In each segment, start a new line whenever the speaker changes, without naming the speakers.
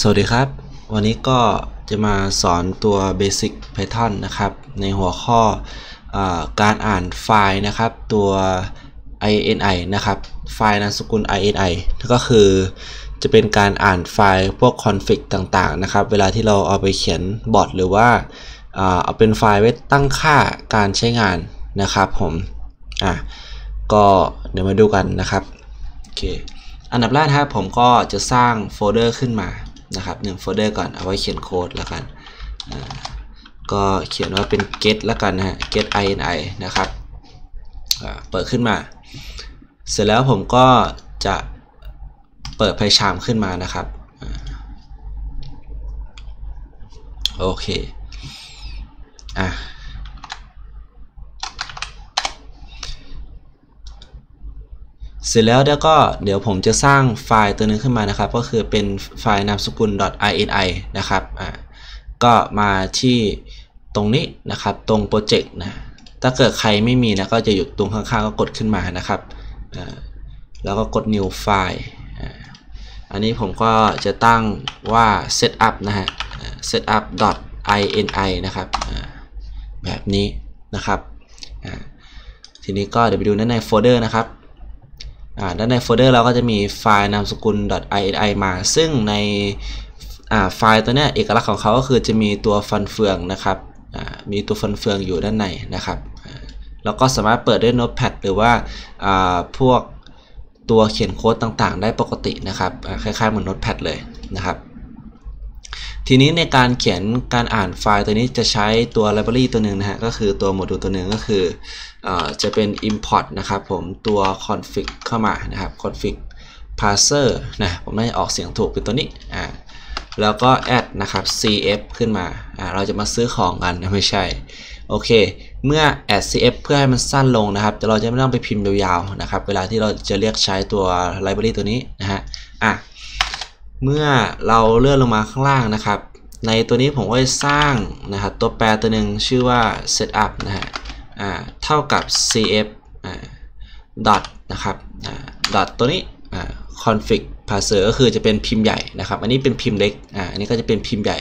สวัสดีครับ วันนี้ก็จะมาสอนตัว Basic Python นะครับ ในหัวข้ออการอ่านไฟล์นะครับ ตัว ini นะครับ ไฟล์นามสกุล ini ก็คือจะเป็นการอ่านไฟล์พวก config ต่างๆ นะครับ เวลาที่เราเอาไปเขียนบอทหรือว่าเอาเป็นไฟล์ไว้ตั้งค่าการใช้งานนะครับผม อะ ก็เดี๋ยวมาดูกันนะครับ โอเค อันดับแรกครับผมก็จะสร้างโฟลเดอร์ขึ้นมา นะครับหนึ่งโฟลเดอร์ก่อนเอาไว้เขียนโค้ดแล้วกันก็เขียนว่าเป็น get แล้วกันนะฮะ get ini นะครับเปิดขึ้นมา เสร็จแล้วผมก็จะเปิด PyCharm ขึ้นมานะครับโอเคอะ สร็จแล้วเดี๋ยวก็เดี๋ยวผมจะสร้างไฟล์ตัวนึงขึ้นมานะครับ ก็คือเป็นไฟล์นามสกุล .ini นะครับอ่าก็มาที่ตรงนี้นะครับตรงโปรเจกต์นะถ้าเกิดใครไม่มีนะก็จะอยู่ตรงข้างๆก็กดขึ้นมานะครับอ่าแล้วก็กด new file อันนี้ผมก็จะตั้งว่า setup นะฮะ setup .ini นะครับแบบนี้นะครับทีนี้ก็เดี๋ยวไปดูในโฟลเดอร์นะครับ ด้านในโฟลเดอร์เราก็จะมีไฟล์นามสกุล .ini มา ซึ่งในไฟล์ตัวนี้เอกลักษณ์ของเขาก็คือจะมีตัวฟันเฟืองนะครับมีตัวฟันเฟืองอยู่ด้านในนะครับแล้วก็สามารถเปิดด้วย Notepad หรือว่าพวกตัวเขียนโค้ดต่างๆ ได้ปกตินะครับคล้ายๆเหมือน Notepad เลยนะครับ ทีนี้ในการเขียนการอ่านไฟล์ตัวนี้จะใช้ตัว library ตัวหนึ่งนะฮะก็คือตัวโมดูลตัวหนึ่งก็คืออจะเป็น import นะครับผมตัว config เข้ามานะครับ config parser นะผมน่าจะออกเสียงถูกเป็นตัวนี้อ่าแล้วก็ add นะครับ cf ขึ้นมาอ่าเราจะมาซื้อของกันนะไม่ใช่ โอเค เมื่อ add cf เพื่อให้มันสั้นลงนะครับเราจะไม่ต้องไปพิมพ์ยาวๆนะครับ เวลาที่เราจะเรียกใช้ตัว library ตัวนี้นะฮะอะ เมื่อเราเลื่อนลงมาข้างล่างนะครับ ในตัวนี้ผมก็จะสร้างนะครับตัวแปรตัวหนึ่งชื่อว่า setup นะฮะอ่าเท่ากับ cf อ่า dot นะครับอ่า dot ตัวนี้อ่า config parser ก็คือจะเป็นพิมพ์ใหญ่นะครับ อันนี้เป็นพิมพ์เล็กอ่าอันนี้ก็จะเป็นพิมพ์ใหญ่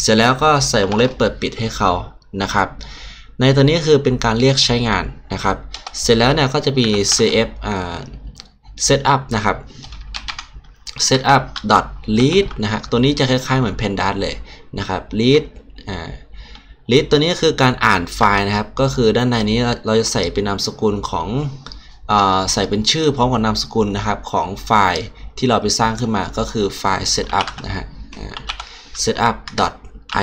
เสร็จแล้วก็ใส่วงเล็บเปิดปิดให้เขานะครับ ในตัวนี้คือเป็นการเรียกใช้งานนะครับ เสร็จแล้วเนี่ยก็จะมี cf อ่า setup นะครับ setup dot read นะฮะตัวนี้จะคล้ายๆเหมือน pandas เลยนะครับ read อ่า read ตัวนี้คือการอ่านไฟล์นะครับ ก็คือด้านในนี้เราจะใส่เป็นนามสกุลของใส่เป็นชื่อพร้อมกับนามสกุลนะครับของไฟล์ที่เราไปสร้างขึ้นมาก็คือไฟล์ setup นะฮะ setup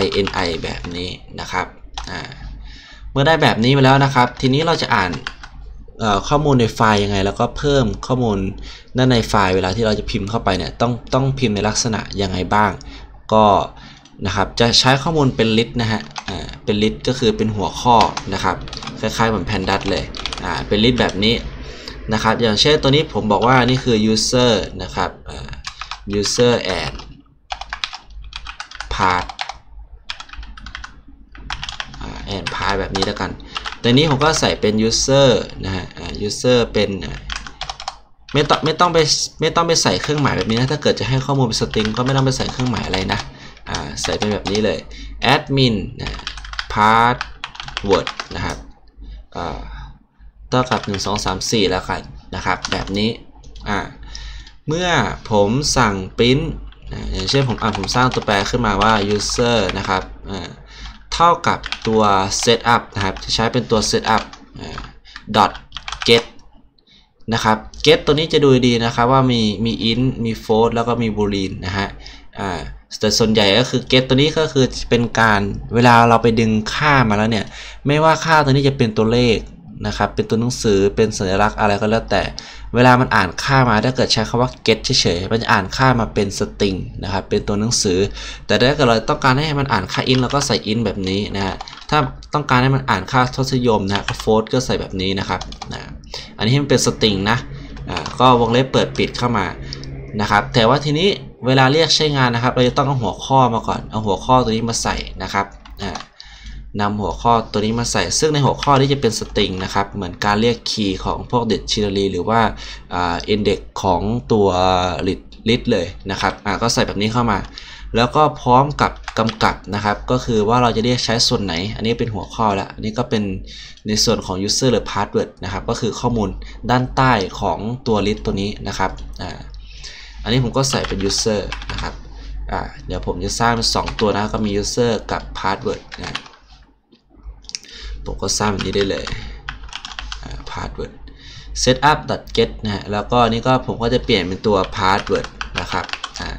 ini แบบนี้นะครับ เมื่อได้แบบนี้มาแล้วนะครับ ทีนี้เราจะอ่าน ข้อมูลในไฟล์ยังไง แล้วก็เพิ่มข้อมูลด้านในไฟล์เวลาที่เราจะพิมพ์เข้าไปเนี่ยต้องต้องพิมพ์ในลักษณะยังไงบ้าง ก็นะครับจะใช้ข้อมูลเป็น list นะฮะเป็น list ก็คือเป็นหัวข้อนะครับคล้ายๆเหมือน Pandas เลยเป็น list แบบนี้นะครับอย่างเช่นตัวนี้ผมบอกว่านี่คือ user นะครับ user and part and part แบบนี้แล้วกัน แตัวนี้ผมก็ใส่เป็น user นะฮะ user เป็นไม่ต้องไม่ต้องไปไม่ต้องไปใส่เครื่องหมายแบบนี้นะถ้าเกิดจะให้ข้อมูลเป็นสตริงก็ไม่ต้องไปใส่เครื่องหมายอะไรนะใส่เป็นแบบนี้เลย admin นะ password นะครับเท่ากับ 1 2 3 4 แล้วกันนะครับ แบบนี้อ่าเมื่อผมสั่ง print อย่างเช่นผมอ่าผมสร้างตัวแปรขึ้นมาว่า user นะครับ เท่ากับตัว setup นะครับจะใช้เป็นตัว setup dot get นะครับ get ตัวนี้จะดูดีนะครับว่ามีมี int มี float แล้วก็มี boolean นะฮะอ่าแต่ส่วนใหญ่ก็คือ get ตัวนี้ก็คือเป็นการเวลาเราไปดึงค่ามาแล้วเนี่ย ไม่ว่าค่าตัวนี้จะเป็นตัวเลข นะครับ เป็นตัวหนังสือเป็นสัญลักษณ์อะไรก็แล้วแต่ เวลามันอ่านค่ามาถ้าเกิดใช้คำว่า get เฉยๆมันจะอ่านค่ามาเป็นสตริงนะครับ เป็นตัวหนังสือ แต่ถ้าเกิดเราต้องการให้มันอ่านค่า int เราก็ใส่ int แบบนี้นะฮะถ้าต้องการให้มันอ่านค่าทศยมนะก็ float ก็ใส่แบบนี้นะครับนะอันนี้มันเป็นสตริงนะอ่าก็วงเล็บเปิดปิดเข้ามานะครับ แต่ว่าทีนี้เวลาเรียกใช้งานนะครับ เราจะต้องเอาหัวข้อมาก่อน เอาหัวข้อตัวนี้มาใส่นะครับ นำหัวข้อตัวนี้มาใส่ ซึ่งในหัวข้อนี้จะเป็นสตริงนะครับ เหมือนการเรียกคีย์ของพวกเด็ดชินารีหรือว่าอินเด็กของตัวลิดลิเลยนะครับอ่าก็ใส่แบบนี้เข้ามา แล้วก็พร้อมกับกำกับนะครับ ก็คือว่าเราจะเรียกใช้ส่วนไหน อันนี้เป็นหัวข้อแล้ว อันนี้ก็เป็นในส่วนของ user หรือ password นะครับ ก็คือข้อมูลด้านใต้ของตัว list ตัวนี้นะครับอ่าอันนี้ผมก็ใส่เป็น user นะครับอ่าเดี๋ยวผมจะสร้างเป็น2ตัวนะ ก็มี user กับ password นะ ผมก็สร้างแบบนี้ได้เลย password setup get นะฮะแล้วก็นี่ก็ผมก็จะเปลี่ยนเป็นตัว password นะครับอ่า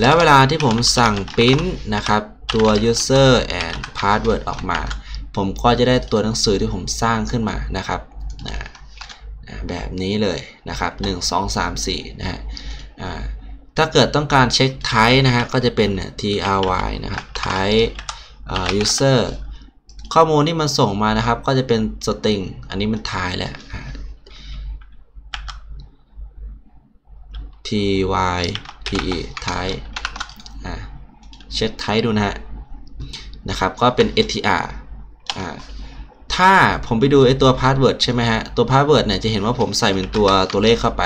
แล้วเวลาที่ผมสั่ง print นะครับ ตัว user and password ออกมา ผมก็จะได้ตัวหนังสือที่ผมสร้างขึ้นมานะครับแบบนี้เลยนะครับ 1 2 3 4 นะฮะถ้าเกิดต้องการเช็ค type นะฮะก็จะเป็น try นะครับ type user ข้อมูลที่มันส่งมานะครับ ก็จะเป็น string อันนี้มัน type แหละ t y t e type เช็ค type ดูนะฮะนะครับ ก็เป็น str ถ้าผมไปดูไอตัว password ใช่ไหมฮะ ตัว password เนี่ยจะเห็นว่าผมใส่เป็นตัวตัวเลขเข้าไป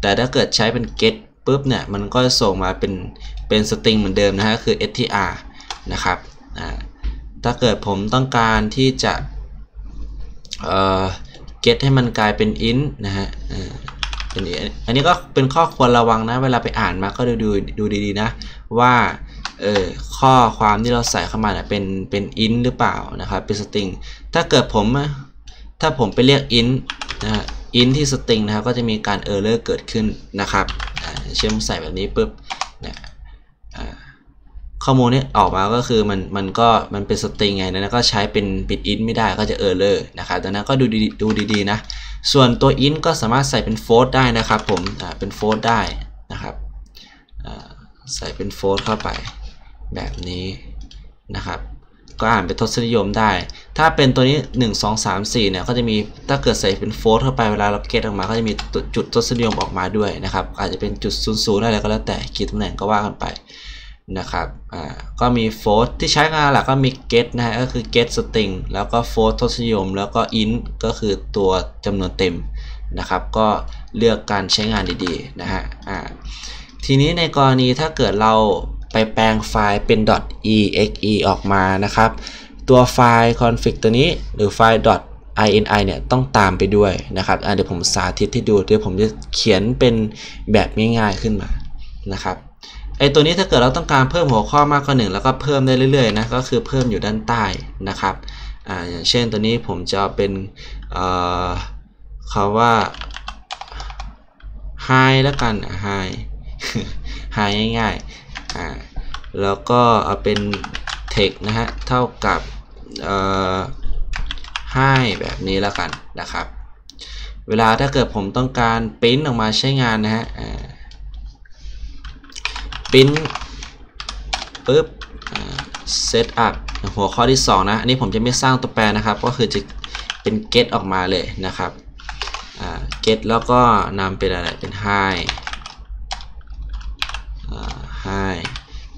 แต่ถ้าเกิดใช้เป็น get ปุ๊บเนี่ย มันก็จะส่งมาเป็นเป็น string เหมือนเดิมนะฮะ คือ str นะครับ ถ้าเกิดผมต้องการที่จะ เอ่อ get ให้มันกลายเป็น int นะฮะอันนี้ก็เป็นข้อควรระวังนะ เวลาไปอ่านมาก็ดูดูดูดีๆนะ ว่าเออข้อความที่เราใส่เข้ามาเนี่ยเป็นเป็น int หรือเปล่านะครับเป็น string ถ้าเกิดผมถ้าผมไปเรียก int นะฮะ int ที่ string นะครับก็จะมีการ error เกิดขึ้นนะครับเช่นใส่แบบนี้ปุ๊บเนี่ย ข้อมูลนี้ออกมาก็คือมันมันก็มันเป็น string ไงนะก็ใช้เป็นปิด int ไม่ได้ก็จะ error นะครับดังนั้นก็ดูดีดูดีๆนะ ส่วนตัว int ก็สามารถใส่เป็น float ได้นะครับผมอ่าเป็น float ได้นะครับอ่าใส่เป็นโฟล์เข้าไปแบบนี้นะครับ ก็อ่านเป็นทศนิยมได้ ถ้าเป็นตัวนี้ 1 2 3 4เนี่ยก็จะมีถ้าเกิดใส่เป็นโฟล์เข้าไปเวลาเราเกตออกมาก็จะมีจุดทศนิยมออกมาด้วยนะครับ อาจจะเป็นจุด0 0อะไรก็แล้วแต่ขีดตำแหน่งก็ว่ากันไป นะครับอ่าก็มี f o r ที่ใช้งานหลักก็มี get นะฮะก็คือ get string แล้วก็ f o r ทศนิยม แล้วก็ int ก็คือตัวจำนวนเต็มนะครับ ก็เลือกการใช้งานดีๆนะฮะอ่าทีนี้ในกรณีถ้าเกิดเราไปแปลงไฟล์เป็น .exe ออกมานะครับ ตัวไฟล์ config ตัวนี้หรือไฟล์ .ini เนี่ยต้องตามไปด้วยนะครับเดี๋ยวผมสาธิตให้ดูเดี๋ยวผมจะเขียนเป็นแบบง่ายๆขึ้นมานะครับ ไอตัวนี้ถ้าเกิดเราต้องการเพิ่มหัวข้อมากกว่าหนึ่งแล้วก็เพิ่มได้เรื่อยๆนะก็คือเพิ่มอยู่ด้านใต้นะครับอ่าอย่างเช่นตัวนี้ผมจะเป็นคำว่า high แล้วกัน high high ง่ายๆอ่าแล้วก็เอาเป็น text นะฮะเท่ากับเอ่อ high แบบนี้แล้วกันนะครับ เวลาถ้าเกิดผมต้องการปริ้นออกมาใช้งานนะฮะ ริ้นปุ๊บเซตอัพหัวข้อที่ 2 นะ อันนี้ผมจะไม่สร้างตัวแปรนะครับ ก็คือจะเป็น get ออกมาเลยนะครับ get แล้วก็นำเป็นอะไร เป็น high high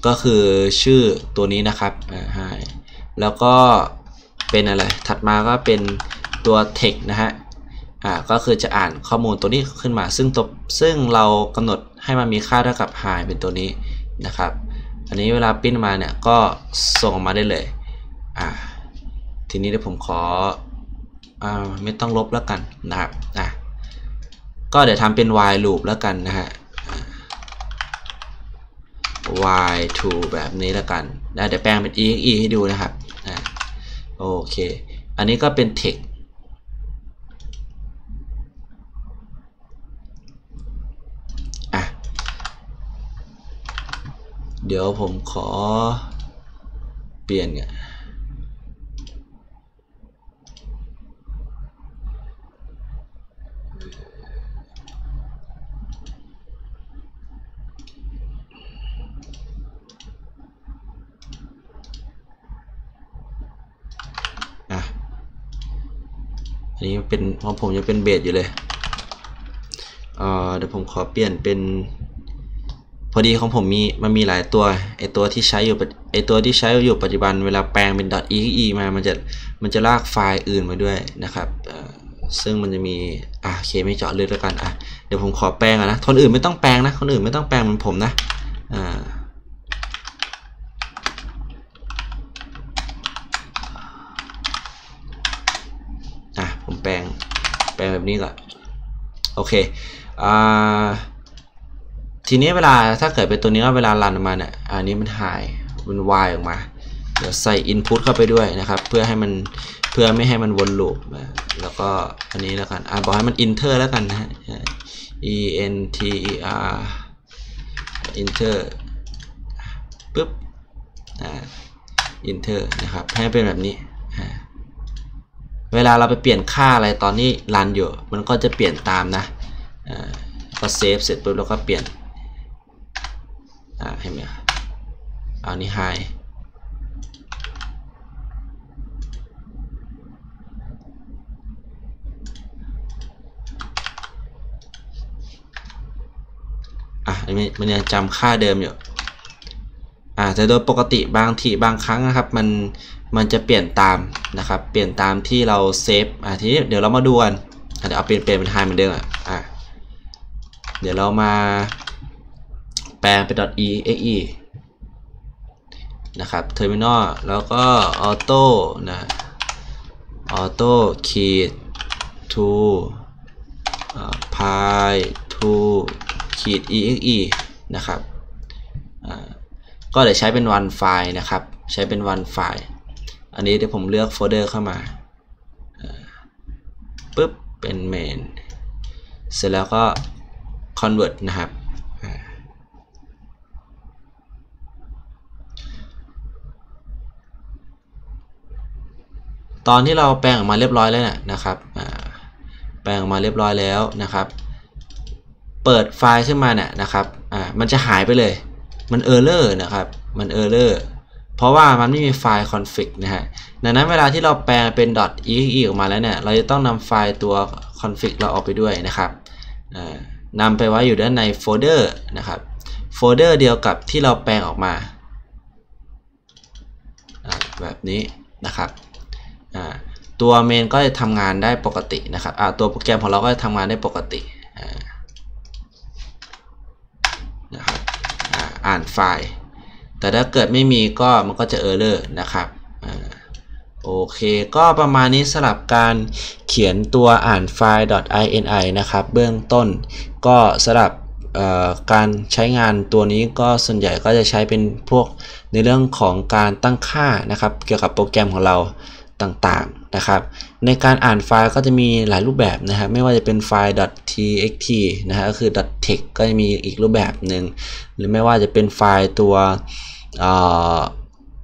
ก็คือชื่อตัวนี้นะครับ high แล้วก็เป็นอะไร ถัดมาก็เป็นตัว text นะฮะอ่าก็คือจะอ่านข้อมูลตัวนี้ขึ้นมา ซึ่งตัวซึ่งเรากำหนดให้มันมีค่าเท่ากับ high เป็นตัวนี้ นะครับ อันนี้เวลาปิ้นมาเนี่ยก็ส่งออกมาได้เลยอ่าทีนี้เดี๋ยวผมขออ่าไม่ต้องลบแล้วกันนะครับอะก็เดี๋ยวทำเป็น while loop แล้วกันนะฮะ while to แบบนี้แล้วกันนะเดี๋ยวแปลงเป็น exe ให้ดูนะครับอ่าโอเค อันนี้ก็เป็น text เดี๋ยวผมขอเปลี่ยนเนี่ยอันนี้เป็นของผมยังเป็นเบสอยู่เลยเเดี๋ยวผมขอเปลี่ยนเป็น พอดีของผมมีมันมีหลายตัวไอตัวที่ใช้อยู่ไอตัวที่ใช้อยู่ปัจจุบันเวลาแปลงเป็น .exe มามันจะมันจะลากไฟล์อื่นมาด้วยนะครับซึ่งมันจะมีอะโอเคไม่เจาะลึกแล้วกันอะเดี๋ยวผมขอแปลงอะนะคนอื่นไม่ต้องแปลงนะคนอื่นไม่ต้องแปลงเหมือนผมนะอ่าะผมแปลงแปลงแบบนี้ก่อนโอเคอ่า ทีนี้เวลาถ้าเกิดเป็นตัวนี้เวลารันออกมาเนี่ยอันนี้มันหายมันวายออกมา เดี๋ยวใส่ input เข้าไปด้วยนะครับ เพื่อให้มันเพื่อไม่ให้มันวนลูปแล้วก็อันนี้แล้วกันอ่าบอกให้มัน enter แล้วกันนะ e n t e r enter ปึ๊บอ่า enter นะครับให้เป็นแบบนี้เวลาเราไปเปลี่ยนค่าอะไรตอนนี้รันอยู่ มันก็จะเปลี่ยนตามนะอ่าก็เซฟเสร็จปุ๊บเราก็เปลี่ยน อ่าเห็นไหมครับอันนี้ high อะมันยังจำค่าเดิมอยู่อ่าแต่โดยปกติบางทีบางครั้งนะครับมันมันจะเปลี่ยนตามนะครับ เปลี่ยนตามที่เราเซฟอ่าทีนี้เดี๋ยวเรามาดูกันเดี๋ยวเอาเปลี่ยนเปลี่ยนเป็นไฮเหมือนเดิมอะอะเดี๋ยวเรามา ลงเป็น .exe นะครับ terminal แล้วก็ auto นะ auto ขีด to pi to ขีด exe นะครับก็เดี๋ยวใช้เป็น one file นะครับ ใช้เป็น one file อันนี้เดี๋ยวผมเลือกโฟลเดอร์เข้ามาปุ๊บเป็น main เสร็จแล้วก็ convert นะครับ ตอนที่เราแปลงออกมาเรียบร้อยแล้วนะครับแปลงออกมาเรียบร้อยแล้วนะครับ เปิดไฟล์ขึ้นมาเนี่ยนะครับมันจะหายไปเลย มัน error นะครับ มัน error เพราะว่ามันไม่มีไฟล์ config นะฮะดังนั้นเวลาที่เราแปลงเป็น .exe ออกมาแล้วเนี่ย เราจะต้องนำไฟล์ตัว config เราออกไปด้วยนะครับนำไปไว้อยู่ด้านในโฟลเดอร์นะครับ โฟลเดอร์เดียวกับที่เราแปลงออกมา แบบนี้นะครับ ตัว main ก็จะทำงานได้ปกตินะครับตัวโปรแกรมของเราก็จะทำงานได้ปกตินะครับอ่านไฟล์ แต่ถ้าเกิดไม่มีก็มันก็จะ error นะครับโอเค ก็ประมาณนี้สำหรับการเขียนตัวอ่านไฟล์ .ini นะครับ เบื้องต้นก็สำหรับการใช้งานตัวนี้ก็ส่วนใหญ่ก็จะใช้เป็นพวกในเรื่องของการตั้งค่านะครับ เกี่ยวกับโปรแกรมของเรา ต่างๆนะครับ ในการอ่านไฟล์ก็จะมีหลายรูปแบบนะครับ ไม่ว่าจะเป็นไฟล์ .txt นะฮะก็คือ .text ก็จะมีอีกรูปแบบหนึ่งหรือไม่ว่าจะเป็นไฟล์ตัว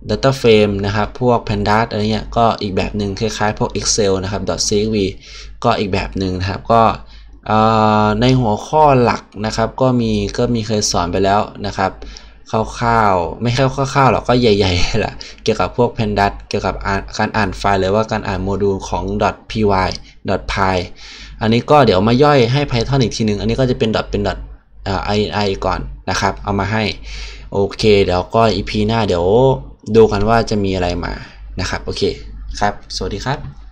data frame นะครับ พวก pandas อะไรเงี้ยก็อีกแบบหนึ่งคล้ายๆ พวก excel นะครับ .csv ก็อีกแบบหนึ่งนะครับก็ในหัวข้อหลักนะครับ ก็มีก็มีเคยสอนไปแล้วนะครับ คร่าวๆไม่แค่คร่าวๆหรอกก็ใหญ่ๆแหละเกี่ยวกับพวก pandas เกี่ยวกับการอ่านไฟล์หรือว่าการอ่านโมดูลของ .py .py อันนี้ก็เดี๋ยวมาย่อยให้ Python อีกทีนึง อันนี้ก็จะเป็น เป็น .ini ก่อนนะครับ เอามาให้ โอเคเดี๋ยวก็ EP หน้าเดี๋ยวดูกันว่าจะมีอะไรมานะครับ โอเคครับ สวัสดีครับ